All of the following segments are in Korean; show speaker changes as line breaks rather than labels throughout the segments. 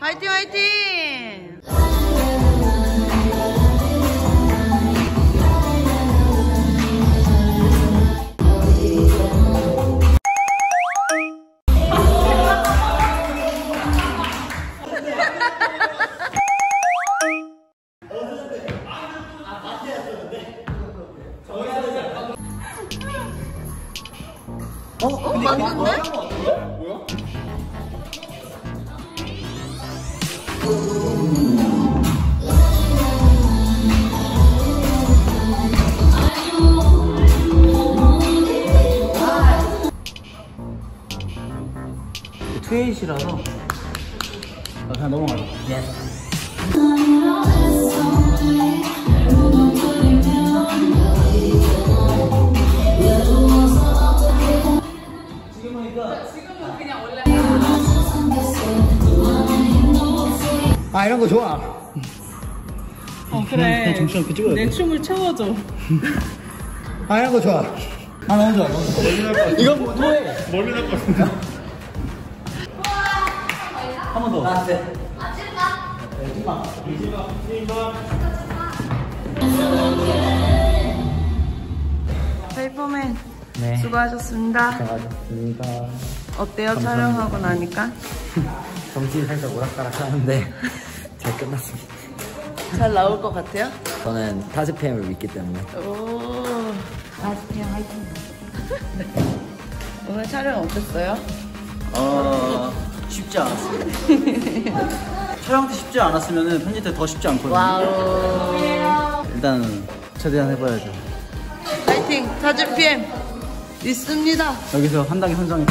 화이팅 화이팅! 어? 맞는데?
트웨이시라서 아, 그냥 넘어가자. 예. 아 이런 거 좋아.
어 그래.
정신 없게 찍어야 돼.
내 춤을 채워줘.
아 이런 거 좋아. 아 너무 좋아. 너무 좋아. 이건 뭐 해?
멀리 날것 같은데.
한번 더. 아, 네. 네, 찍마.
페이퍼맨
네.
수고하셨습니다.
고생하셨습니다.
어때요?
감사합니다.
촬영하고 나니까?
정신이 살짝 오락가락 하는데 잘 끝났습니다.
잘 나올 것 같아요?
저는 타즈팸을 믿기 때문에.
오. 아스피아 화이팅. 오늘 촬영 어땠어요?
어 쉽지 않았어요. 촬영 때 쉽지 않았으면 편집 때 더 쉽지 않거든요.
Wow.
일단 최대한 해봐야죠.
화이팅! 타즈 PM 있습니다.
여기서 한 단계 선정해.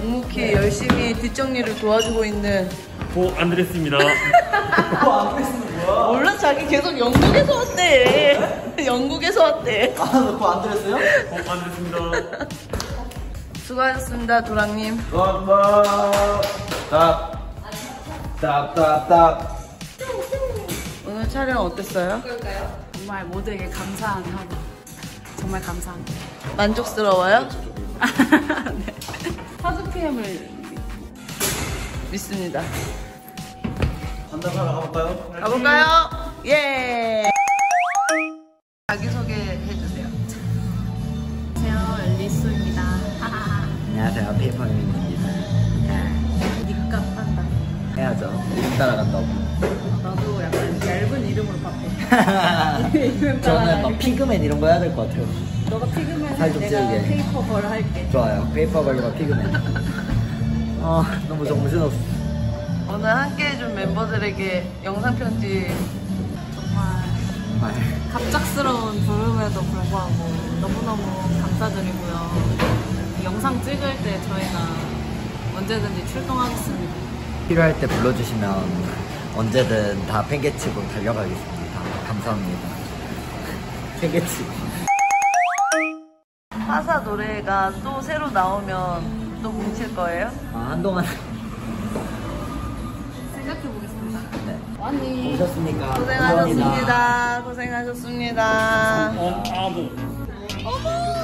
묵묵히 열심히 뒷정리를 도와주고 있는
보 안드레스입니다.
몰라 자기 계속 영국에서 왔대. 영국에서 왔대.
아, 너그안 들었어요?
보 안드레스입니다.
수고하셨습니다, 도랑님.
고맙다. 답. 답, 답, 답.
오늘 촬영 어땠어요?
정말 모두에게 감사한 하루. 정말 감사합니다.
만족스러워요?
네. PM을
믿습니다.
간단하게 가볼까요?
가볼까요? 예. 자기소개 해주세요.
안녕하세요 리수입니다.
안녕하세요. 페이퍼입니다.
니값 한다.
해야죠. 따라간다고.
나도 약간 얇은 이름으로 바꿔.
저는 막 피그맨 이런 거 해야 될 것 같아요.
너가 피그맨
살 좀
내가
찌우게.
페이퍼걸 할게.
좋아요. 페이퍼걸과 피그맨. 아, 너무 정신없어.
오늘 함께 해준 멤버들에게 영상 편지
정말
아,
갑작스러운 부름에도 불구하고 너무너무 감사드리고요. 이 영상 찍을 때 저희가 언제든지 출동하겠습니다.
필요할 때 불러주시면 언제든 다 팽개치고 달려가겠습니다. 감사합니다. 팽개치고.
화사 노래가 또 새로 나오면 또 뭉칠 거예요?
아, 한동안.
생각해보겠습니다.
네.
아니.
오셨습니까?
고생하셨습니다. 고생하셨습니다.
어.
어머!